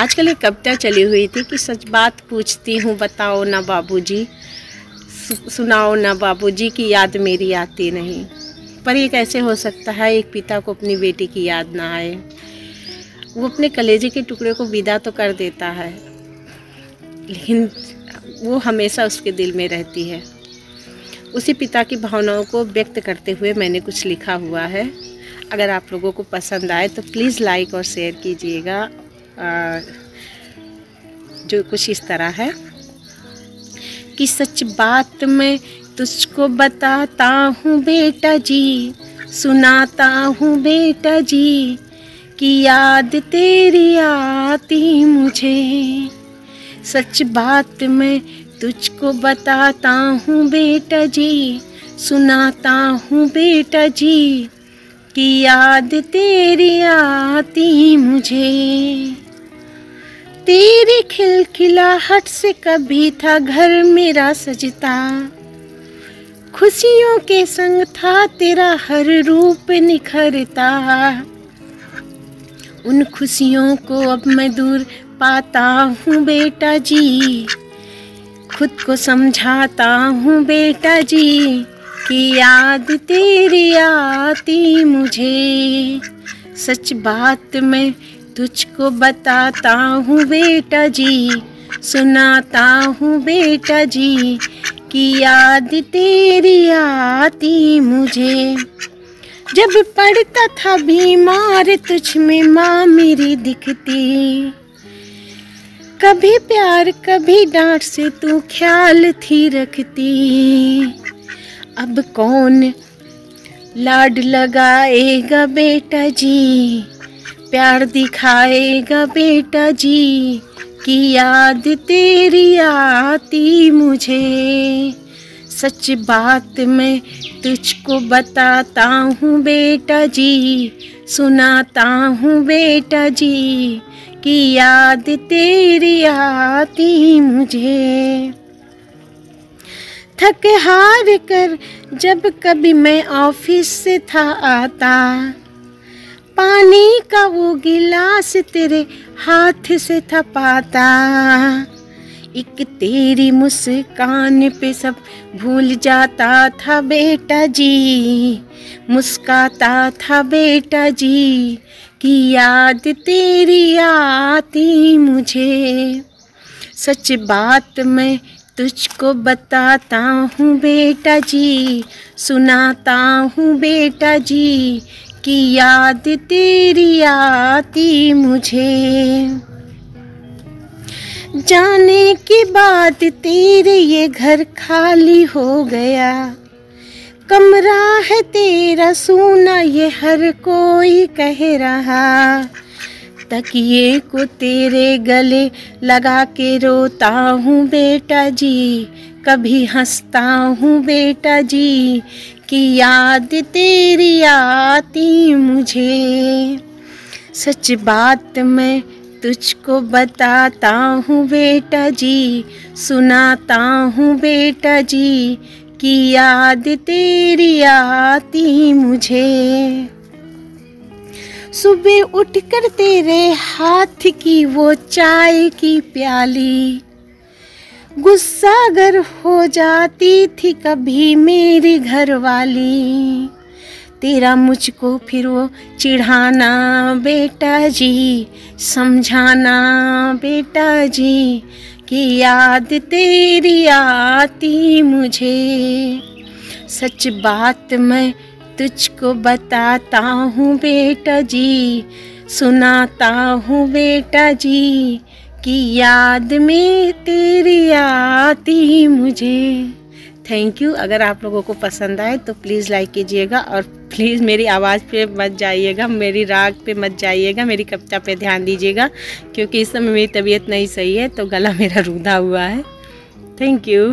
आजकल एक कविता चली हुई थी कि सच बात पूछती हूँ, बताओ ना बाबूजी। सुनाओ ना बाबूजी की याद मेरी आती नहीं। पर ये कैसे हो सकता है, एक पिता को अपनी बेटी की याद ना आए। वो अपने कलेजे के टुकड़े को विदा तो कर देता है, लेकिन वो हमेशा उसके दिल में रहती है। उसी पिता की भावनाओं को व्यक्त करते हुए मैंने कुछ लिखा हुआ है। अगर आप लोगों को पसंद आए तो प्लीज़ लाइक और शेयर कीजिएगा। जो कुछ इस तरह है, कि सच बात मैं तुझको बताता हूँ बेटा जी, सुनाता हूँ बेटा जी, कि याद तेरी आती मुझे। सच बात मैं तुझको बताता हूँ बेटा जी, सुनाता हूँ बेटा जी, कि याद तेरी आती मुझे। तेरी खिलखिलाहट से कभी था घर मेरा सजता। खुशियों के संग था तेरा हर रूप निखरता। उन खुशियों को अब मैं दूर पाता हूँ बेटा जी। खुद को समझाता हूँ बेटा जी कि याद तेरी आती मुझे। सच बात मैं तुझको बताता हूँ बेटा जी, सुनाता हूँ बेटा जी कि याद तेरी आती मुझे। जब पढ़ता था बीमार तुझ में माँ मेरी दिखती। कभी प्यार, कभी डांट से तू ख्याल थी रखती। अब कौन लाड लगाएगा बेटा जी? प्यार दिखाएगा बेटा जी कि याद तेरी आती मुझे। सच बात मैं तुझको बताता हूँ बेटा जी, सुनाता हूँ बेटा जी कि याद तेरी आती मुझे। थक हार कर जब कभी मैं ऑफ़िस से था आता का वो गिलास तेरे हाथ से था पाता एक तेरी मुस्कान पे सब भूल जाता था बेटा जी। मुस्काता था बेटा जी कि याद तेरी आती मुझे। सच बात मैं तुझको बताता हूँ बेटा जी, सुनाता हूँ बेटा जी कि याद तेरी आती मुझे। जाने के बाद तेरे ये घर खाली हो गया। कमरा है तेरा, सोना ये हर कोई कह रहा। तकिए को तेरे गले लगा के रोता हूँ बेटा जी कभी हंसता हूँ बेटा जी, कि याद तेरी आती मुझे। सच बात मैं तुझको बताता हूँ बेटा जी, सुनाता हूँ बेटा जी, कि याद तेरी आती मुझे। सुबह उठकर तेरे हाथ की वो चाय की प्याली गुस्सा अगर हो जाती थी कभी मेरी घरवाली। तेरा मुझको फिर वो चिढ़ाना, बेटा जी, समझाना, बेटा जी, कि याद तेरी आती मुझे। सच बात मैं तुझको बताता हूँ, बेटा जी, सुनाता हूँ, बेटा जी कि याद में तेरी आती मुझे। थैंक यू अगर आप लोगों को पसंद आए तो प्लीज़ लाइक कीजिएगा और प्लीज़ मेरी आवाज़ पे मत जाइएगा, मेरी राग पे मत जाइएगा, मेरी कविता पे ध्यान दीजिएगा, क्योंकि इस समय मेरी तबीयत नहीं सही है तो गला मेरा रूधा हुआ है। Thank you